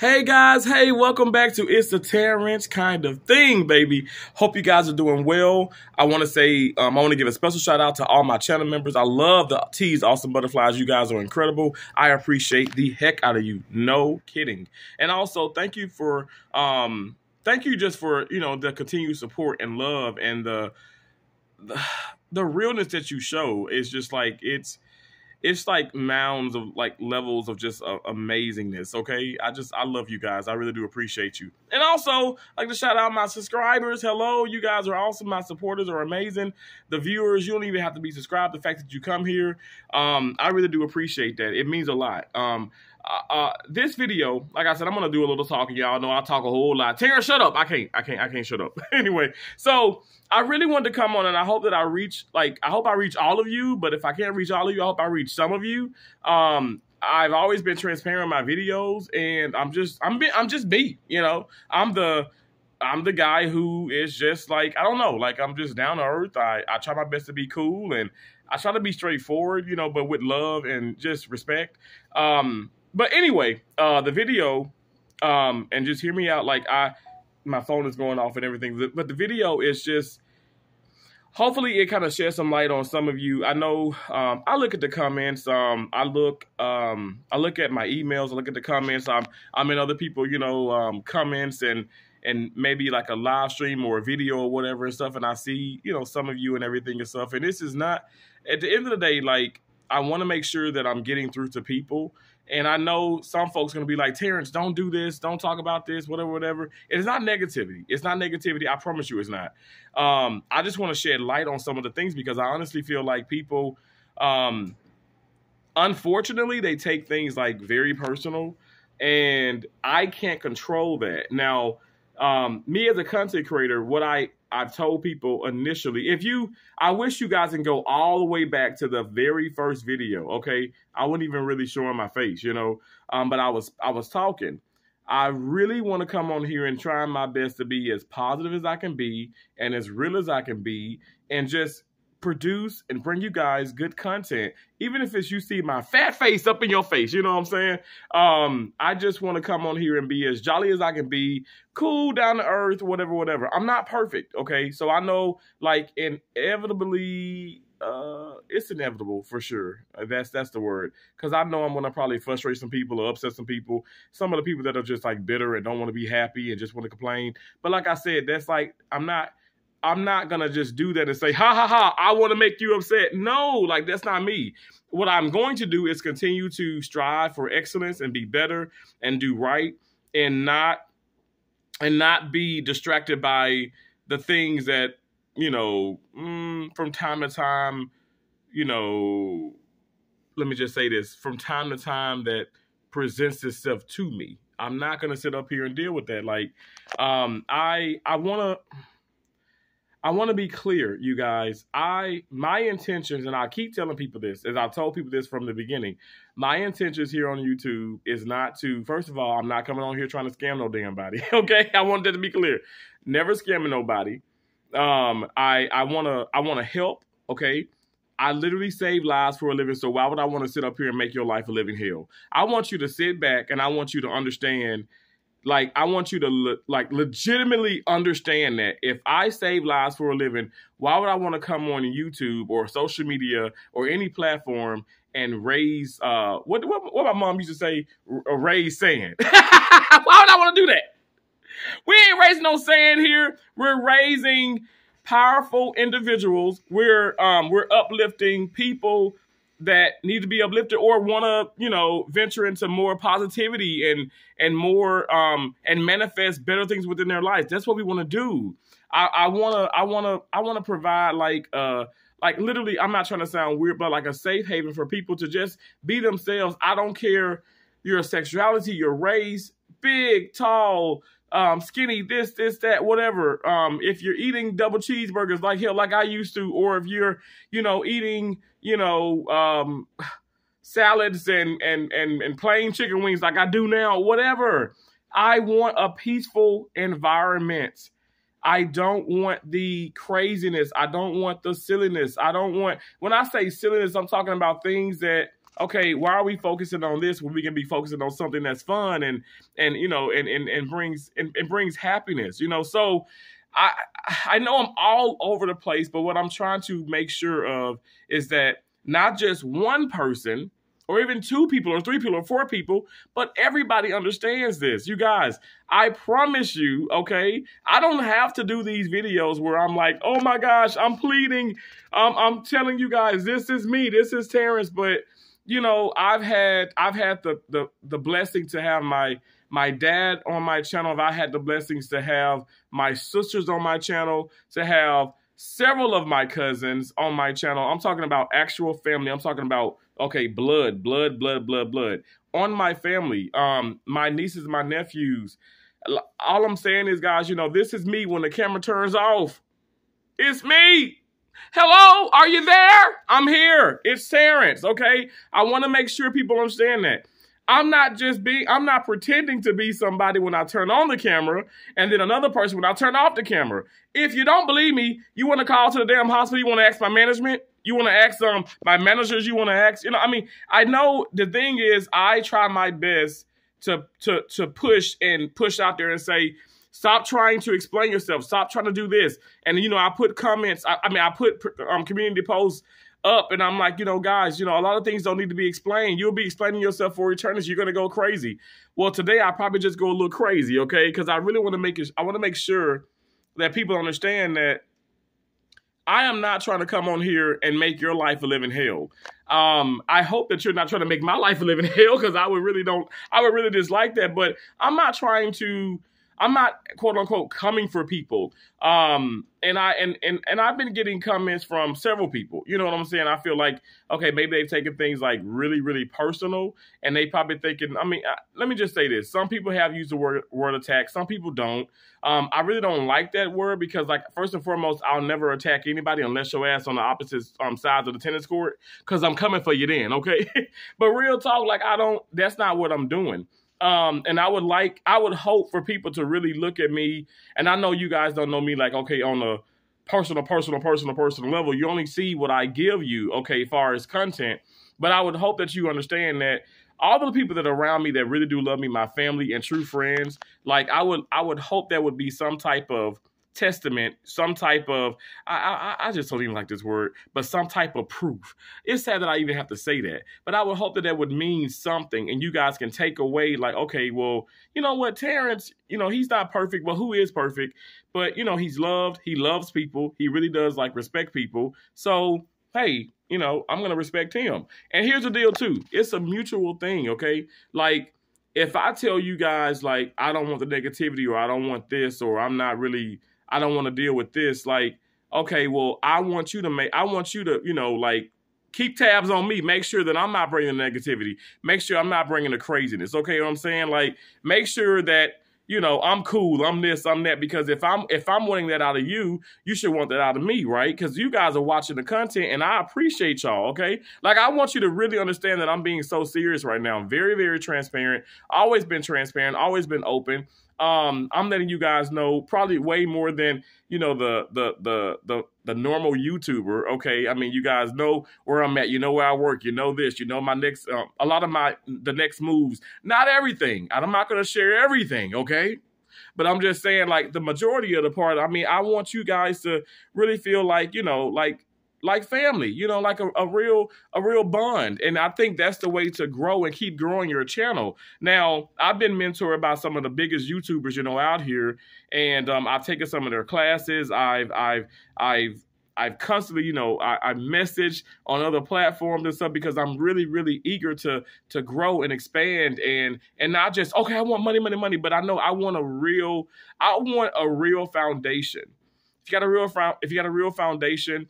Hey guys, hey, welcome back to It's the Terrance kind of thing, baby. Hope you guys are doing well. I want to say, um, I want to give a special shout out to all my channel members. I love the Tees Awesome Butterflies. You guys are incredible. I appreciate the heck out of you. No kidding. And also, thank you for, um, thank you just for, you know, the continued support and love and the, the, the realness that you show is just like, it's, it's like mounds of like levels of just uh, amazingness. Okay, I just I love you guys. I really do appreciate you. And also like to shout out my subscribers. Hello, you guys are awesome. My supporters are amazing. The viewers, you don't even have to be subscribed. The fact that you come here, um, I really do appreciate that. It means a lot. Um, uh, uh, this video, like I said, I'm gonna do a little talking. Y'all know I talk a whole lot. Tara, shut up. I can't. I can't. I can't shut up. anyway, so I really wanted to come on, and I hope that I reach. Like, I hope I reach all of you. But if I can't reach all of you, I hope I reach some of you. Um, I've always been transparent in my videos, and I'm just, I'm, be, I'm just me. You know, I'm the. I'm the guy who is just like I don't know, like I'm just down to earth. I, I try my best to be cool and I try to be straightforward, you know, but with love and just respect. Um, but anyway, uh, the video, um, and just hear me out. Like I, my phone is going off and everything, but the video is just. Hopefully, it kind of sheds some light on some of you. I know um, I look at the comments. Um, I look, um, I look at my emails. I look at the comments. I'm, I'm in other people, you know, um, comments and and maybe like a live stream or a video or whatever and stuff. And I see, you know, some of you and everything and stuff. And this is not at the end of the day, like I want to make sure that I'm getting through to people. And I know some folks going to be like, Terrance, don't do this. Don't talk about this, whatever, whatever. It's not negativity. It's not negativity. I promise you it's not. Um, I just want to shed light on some of the things because I honestly feel like people, um, unfortunately, they take things like very personal. And I can't control that. Now, um, me as a content creator, what I I've told people initially, if you, I wish you guys can go all the way back to the very first video. Okay, I wasn't even really showing my face, you know, um, but I was I was talking. I really want to come on here and try my best to be as positive as I can be and as real as I can be, and just produce and bring you guys good content, even if it's you see my fat face up in your face. You know what I'm saying? Um, I just want to come on here and be as jolly as I can be, cool, down to earth, whatever, whatever. I'm not perfect, okay? So I know, like, inevitably, uh, it's inevitable for sure. Uh, that's that's the word. Because I know I'm gonna probably frustrate some people or upset some people. Some of the people that are just like bitter and don't want to be happy and just want to complain. But like I said, that's like I'm not I'm not gonna just do that and say, ha ha ha, I want to make you upset. No, like that's not me. What I'm going to do is continue to strive for excellence and be better and do right and not and not be distracted by the things that you know mm, from time to time. You know, let me just say this: from time to time, that presents itself to me. I'm not gonna sit up here and deal with that. Like, um, I I want to I want to be clear, you guys. I my intentions, and I keep telling people this, as I told people this from the beginning. My intentions here on YouTube is not to. First of all, I'm not coming on here trying to scam no damn body. Okay, I want that to be clear. Never scamming nobody. Um, I I want to I want to help. Okay. I literally save lives for a living, so why would I want to sit up here and make your life a living hell? I want you to sit back and I want you to understand like I want you to le- like legitimately understand that if I save lives for a living, why would I want to come on YouTube or social media or any platform and raise uh what what, what my mom used to say uh, raise sand? why would I want to do that? We ain't raising no sand here. We're raising powerful individuals. We're um we're uplifting people that need to be uplifted or want to, you know, venture into more positivity and and more um and manifest better things within their lives. That's what we want to do. I, I wanna I wanna I wanna provide like uh like literally I'm not trying to sound weird, but like a safe haven for people to just be themselves. I don't care your sexuality, your race, big, tall, um, skinny, this, this, that, whatever. Um, if you're eating double cheeseburgers like hell, like I used to, or if you're, you know, eating, you know, um, salads and, and, and, and plain chicken wings like I do now, whatever. I want a peaceful environment. I don't want the craziness. I don't want the silliness. I don't want, when I say silliness, I'm talking about things that okay, why are we focusing on this when we can be focusing on something that's fun and and you know and and, and brings and, and brings happiness, you know? So I I know I'm all over the place, but what I'm trying to make sure of is that not just one person or even two people or three people or four people, but everybody understands this. You guys, I promise you, okay, I don't have to do these videos where I'm like, oh my gosh, I'm pleading. Um, I'm telling you guys, this is me, this is Terrance, but you know, I've had I've had the the the blessing to have my my dad on my channel. I've had the blessings to have my sisters on my channel, to have several of my cousins on my channel. I'm talking about actual family. I'm talking about okay, blood, blood, blood, blood, blood on my family. Um, my nieces, my nephews. All I'm saying is, guys, you know, this is me when the camera turns off. It's me. Hello, are you there? I'm here. It's Terrance, okay? I want to make sure people understand that. I'm not just being, I'm not pretending to be somebody when I turn on the camera and then another person when I turn off the camera. If you don't believe me, you want to call to the damn hospital, you want to ask my management, you want to ask um my managers, you want to ask, you know, I mean, I know the thing is I try my best to to to push and push out there and say, Stop trying to explain yourself. Stop trying to do this. And you know, I put comments. I, I mean, I put um, community posts up, and I'm like, you know, guys, you know, a lot of things don't need to be explained. You'll be explaining yourself for eternity. You're gonna go crazy. Well, today I probably just go a little crazy, okay? Because I really want to make it. I want to make sure that people understand that I am not trying to come on here and make your life a living hell. Um, I hope that you're not trying to make my life a living hell because I would really don't. I would really dislike that. But I'm not trying to I'm not quote unquote coming for people. Um, and I and and and I've been getting comments from several people. You know what I'm saying? I feel like okay, maybe they've taken things like really really personal, and they probably thinking. I mean, let me just say this: some people have used the word word attack, some people don't. Um, I really don't like that word because, like, first and foremost, I'll never attack anybody unless your ass on the opposite um, sides of the tennis court, because I'm coming for you then, okay? but real talk, like, I don't. That's not what I'm doing. Um, and I would like, I would hope for people to really look at me. And I know you guys don't know me like, okay, on a personal, personal, personal, personal level. You only see what I give you, okay, far as content. But I would hope that you understand that all the people that are around me that really do love me, my family and true friends, like I would, I would hope there would be some type of testament, some type of I, I I just don't even like this word, but some type of proof. It's sad that I even have to say that, but I would hope that that would mean something, and you guys can take away like, okay, well, you know what, Terrance, you know he's not perfect, but who is perfect? But you know he's loved, he loves people, he really does like respect people. So hey, you know I'm gonna respect him. And here's the deal too, it's a mutual thing, okay? Like if I tell you guys like I don't want the negativity or I don't want this or I'm not really I don't want to deal with this. Like, okay, well, I want you to make, I want you to, you know, like keep tabs on me. Make sure that I'm not bringing negativity. Make sure I'm not bringing the craziness. Okay, what I'm saying? Like, make sure that you know I'm cool. I'm this. I'm that. Because if I'm if I'm wanting that out of you, you should want that out of me, right? Because you guys are watching the content, and I appreciate y'all. Okay, like I want you to really understand that I'm being so serious right now. I'm very very transparent. Always been transparent. Always been open um, I'm letting you guys know probably way more than you know the the the the the normal YouTuber. Okay, I mean you guys know where I'm at. You know where I work. You know this. You know my next uh, a lot of my the next moves. Not everything. I'm not going to share everything. Okay. But I'm just saying, like the majority of the part. I mean, I want you guys to really feel like you know, like like family, you know, like a, a real a real bond. And I think that's the way to grow and keep growing your channel. Now, I've been mentored by some of the biggest YouTubers, you know, out here, and um, I've taken some of their classes. I've I've I've I've constantly, you know, I, I message on other platforms and stuff because I'm really, really eager to to grow and expand and and not just okay, I want money, money, money, but I know I want a real, I want a real foundation. If you got a real if you got a real foundation,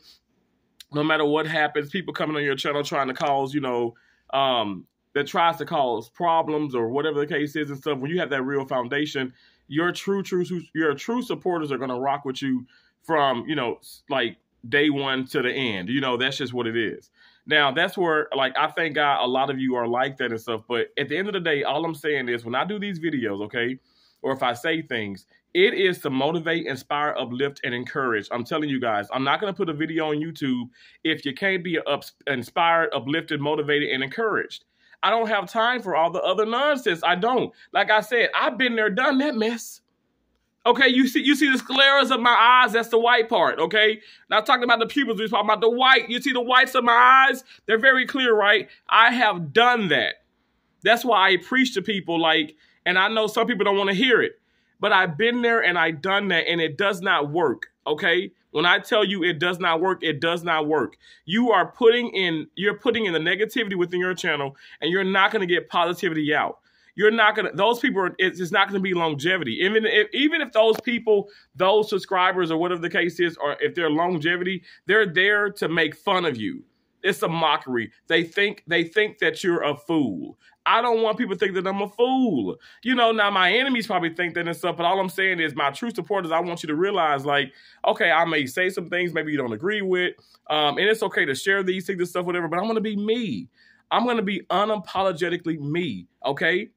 no matter what happens, people coming on your channel trying to cause, you know, um, that tries to cause problems or whatever the case is and stuff. When you have that real foundation, your true, true, your true supporters are gonna rock with you from, you know, like day one to the end. You know, that's just what it is. Now, that's where, like, I thank God a lot of you are like that and stuff. But at the end of the day, all I'm saying is when I do these videos, okay, or if I say things, it is to motivate, inspire, uplift, and encourage. I'm telling you guys, I'm not going to put a video on YouTube if you can't be up, inspired, uplifted, motivated, and encouraged. I don't have time for all the other nonsense. I don't. Like I said, I've been there, done that mess. Okay, you see, you see the scleras of my eyes. That's the white part. Okay, not talking about the pupils. We're talking about the white. You see the whites of my eyes? They're very clear, right? I have done that. That's why I preach to people. Like, and I know some people don't want to hear it, but I've been there and I done that, and it does not work. Okay, when I tell you it does not work, it does not work. You are putting in, you're putting in the negativity within your channel, and you're not going to get positivity out you're not gonna those people are, it's, it's not gonna be longevity even if even if those people those subscribers or whatever the case is or if they're longevity they're there to make fun of you it's a mockery they think they think that you're a fool I don't want people to think that I'm a fool. You know, now my enemies probably think that and stuff, but all I'm saying is my true supporters, I want you to realize, like, okay, I may say some things maybe you don't agree with. Um, and it's okay to share these things and stuff, whatever, but I'm gonna be me. I'm gonna be unapologetically me, okay?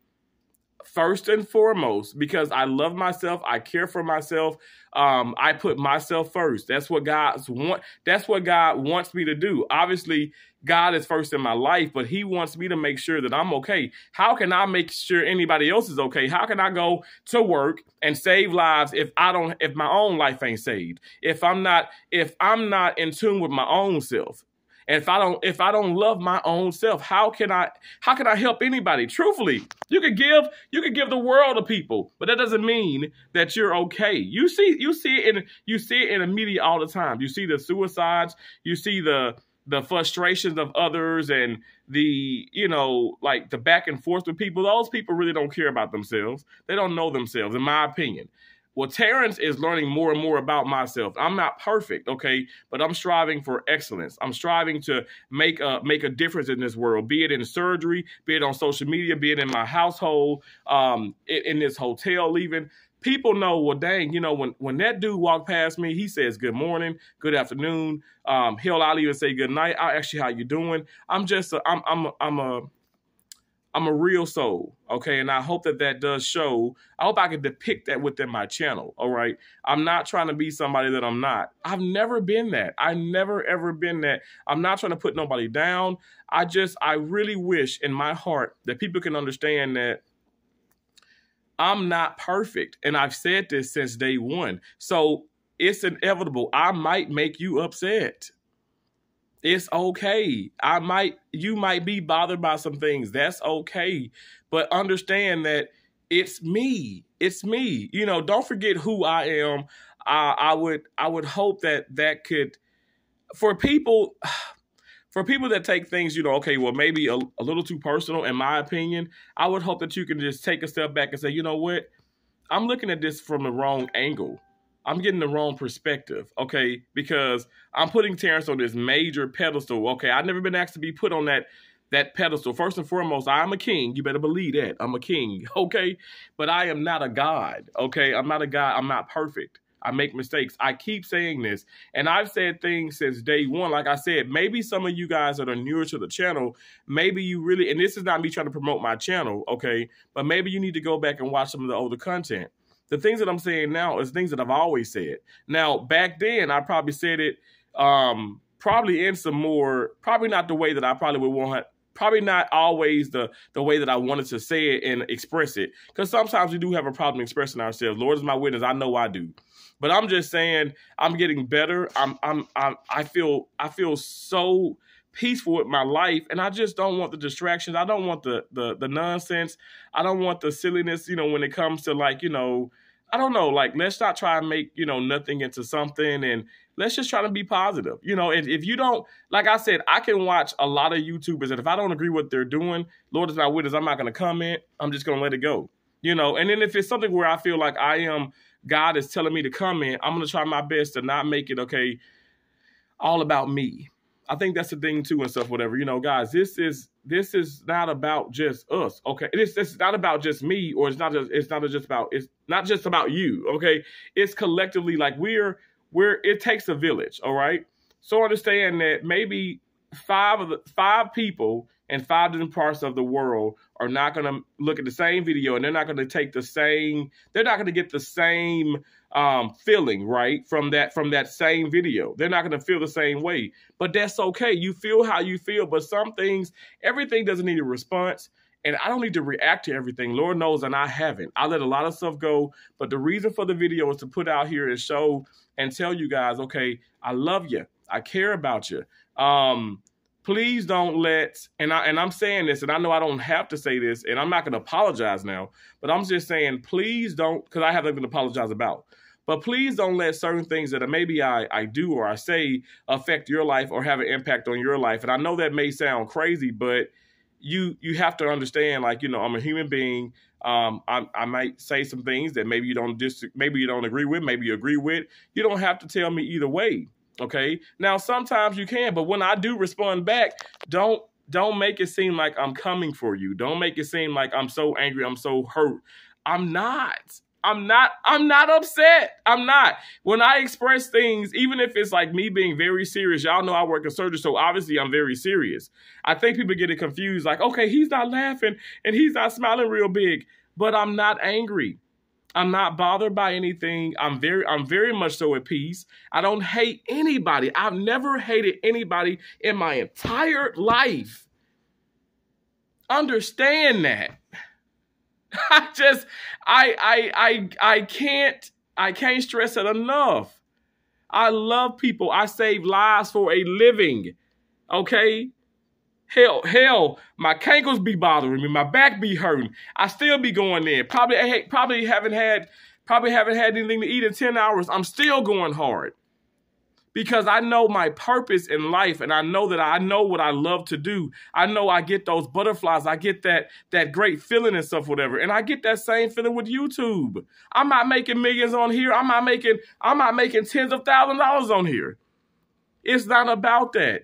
First and foremost because I love myself. I care for myself. Um, I put myself first. That's what God's want. That's what God wants me to do. Obviously, God is first in my life, but He wants me to make sure that I'm okay. How can I make sure anybody else is okay? How can I go to work and save lives if I don't? If my own life ain't saved? If I'm not? If I'm not in tune with my own self? And if I don't if I don't love my own self, how can I how can I help anybody? Truthfully, you could give you could give the world to people, but that doesn't mean that you're okay. You see you see it in you see it in the media all the time. You see the suicides, you see the the frustrations of others and the you know like the back and forth with people those people really don't care about themselves they don't know themselves in my opinion well, Terrance is learning more and more about myself. I'm not perfect, okay, but I'm striving for excellence. I'm striving to make a make a difference in this world, be it in surgery, be it on social media, be it in my household, um, in, this hotel, leaving. People know, well, dang, you know, when when that dude walked past me, he says good morning, good afternoon. Um, he'll I'll even say good night. I ask you how you doing. I'm just a, I'm I'm a, I'm a I'm a real soul, okay? And I hope that that does show. I hope I can depict that within my channel, all right? I'm not trying to be somebody that I'm not. I've never been that. I never ever been that. I'm not trying to put nobody down. I just, I really wish in my heart that people can understand that I'm not perfect. And I've said this since day one. So it's inevitable. I might make you upset. It's okay. I might, you might be bothered by some things. That's okay. But understand that it's me. It's me. You know, don't forget who I am. I, I would, I would hope that that could, for people, for people that take things, you know, okay, well, maybe a, a little too personal, in my opinion, I would hope that you can just take a step back and say, you know what? I'm looking at this from the wrong angle. I'm getting the wrong perspective, okay? Because I'm putting Terrance on this major pedestal. Okay, I've never been asked to be put on that that pedestal. First and foremost, I'm a king. You better believe that. I'm a king, okay? But I am not a god, okay? I'm not a god. I'm not perfect. I make mistakes. I keep saying this, and I've said things since day one. Like I said, maybe some of you guys that are newer to the channel, maybe you really, and this is not me trying to promote my channel, okay? But maybe you need to go back and watch some of the older content the things that I'm saying now is things that I've always said. Now, back then, I probably said it um, probably in some more, probably not the way that I probably would want, probably not always the the way that I wanted to say it and express it. Because sometimes we do have a problem expressing ourselves. Lord is my witness. I know I do. But I'm just saying I'm getting better. I'm I'm, I'm I feel I feel so peaceful with my life and I just don't want the distractions. I don't want the the the nonsense. I don't want the silliness, you know, when it comes to like, you know, I don't know, like let's not try and make, you know, nothing into something and let's just try to be positive. You know, if, if you don't, like I said, I can watch a lot of YouTubers and if I don't agree what they're doing, Lord is my witness, I'm not going to comment. I'm just going to let it go. You know, and then if it's something where I feel like I am, God is telling me to comment, I'm going to try my best to not make it, okay, all about me I think that's the thing too and stuff, whatever. You know, guys, this is this is not about just us. Okay. It's it's not about just me or it's not just it's not just about it's not just about you. Okay. It's collectively like we're we're it takes a village, all right? So understand that maybe five of the five people in five different parts of the world are not going to look at the same video and they're not going to take the same they're not going to get the same um, feeling right from that from that same video they're not going to feel the same way but that's okay you feel how you feel but some things everything doesn't need a response and I don't need to react to everything. Lord knows, and I haven't. I let a lot of stuff go. But the reason for the video is to put out here and show and tell you guys, okay, I love you. I care about you. Um, please don't let and I and I'm saying this and I know I don't have to say this and I'm not going to apologize now, but I'm just saying please don't cuz I have nothing to apologize about. But please don't let certain things that maybe I, I do or I say affect your life or have an impact on your life. And I know that may sound crazy, but you you have to understand, like you know, I'm a human being. Um, I, I might say some things that maybe you don't dis- maybe you don't agree with, maybe you agree with. You don't have to tell me either way. Okay. Now sometimes you can, but when I do respond back, don't don't make it seem like I'm coming for you. Don't make it seem like I'm so angry, I'm so hurt. I'm not. I'm not I'm not upset. I'm not. When I express things, even if it's like me being very serious, y'all know I work in surgery, so obviously I'm very serious. I think people get it confused, like, okay, he's not laughing and he's not smiling real big, but I'm not angry. I'm not bothered by anything. I'm very I'm very much so at peace. I don't hate anybody. I've never hated anybody in my entire life. Understand that. I just I I I I can't I can't stress it enough. I love people. I save lives for a living. Okay? Hell, hell, my cankles be bothering me, my back be hurting. I still be going in. Probably, eh, probably haven't had, probably haven't had anything to eat in ten hours. I'm still going hard because I know my purpose in life, and I know that I know what I love to do. I know I get those butterflies. I get that that great feeling and stuff, whatever. And I get that same feeling with YouTube. I'm not making millions on here. I'm not making. I'm not making tens of thousands of dollars on here. It's not about that.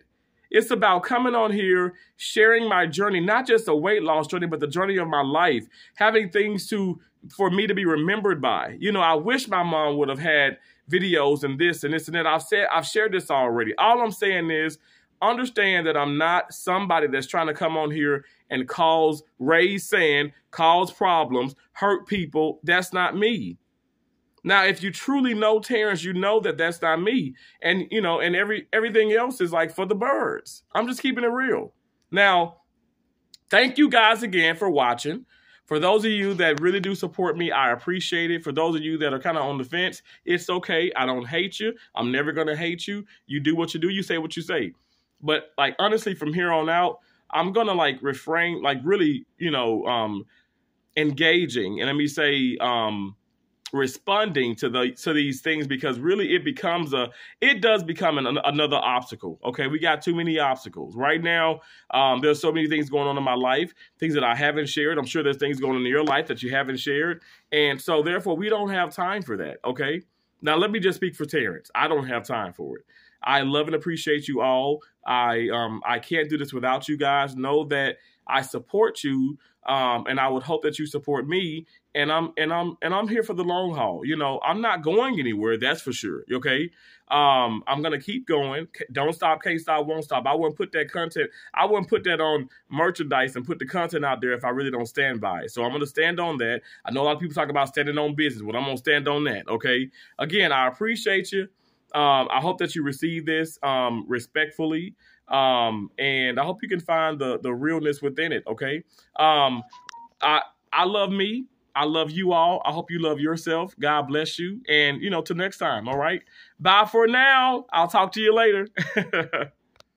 It's about coming on here, sharing my journey, not just a weight loss journey, but the journey of my life, having things to for me to be remembered by. You know, I wish my mom would have had videos and this and this and that. I've said I've shared this already. All I'm saying is understand that I'm not somebody that's trying to come on here and cause raise sand, cause problems, hurt people. That's not me. Now, if you truly know Terrance, you know that that's not me. And, you know, and every everything else is like for the birds. I'm just keeping it real. Now, thank you guys again for watching. For those of you that really do support me, I appreciate it. For those of you that are kind of on the fence, it's okay. I don't hate you. I'm never going to hate you. You do what you do. You say what you say. But like, honestly, from here on out, I'm going to like refrain, like really, you know, um, engaging. And let me say, um, responding to the to these things because really it becomes a it does become an, another obstacle okay? We got too many obstacles. Right now um, there's so many things going on in my life things that i haven't shared. I'm sure there's things going on in your life that you haven't shared. And so therefore we don't have time for that okay? Now let me just speak for terrance. I don't have time for it. I love and appreciate you all. I um i can't do this without you guys. Know that i support you um, and I would hope that you support me. And I'm and I'm and I'm here for the long haul. You know, I'm not going anywhere. That's for sure. Okay. Um, I'm gonna keep going. Don't stop, can't stop, won't stop. I wouldn't put that content. I wouldn't put that on merchandise and put the content out there if I really don't stand by it. So I'm gonna stand on that. I know a lot of people talk about standing on business, but I'm gonna stand on that. Okay. Again, I appreciate you. Um, I hope that you receive this um, respectfully. Um, and I hope you can find the the realness within it. Okay. Um, I I love me. I love you all. I hope you love yourself. God bless you. And you know, till next time. All right. Bye for now. I'll talk to you later.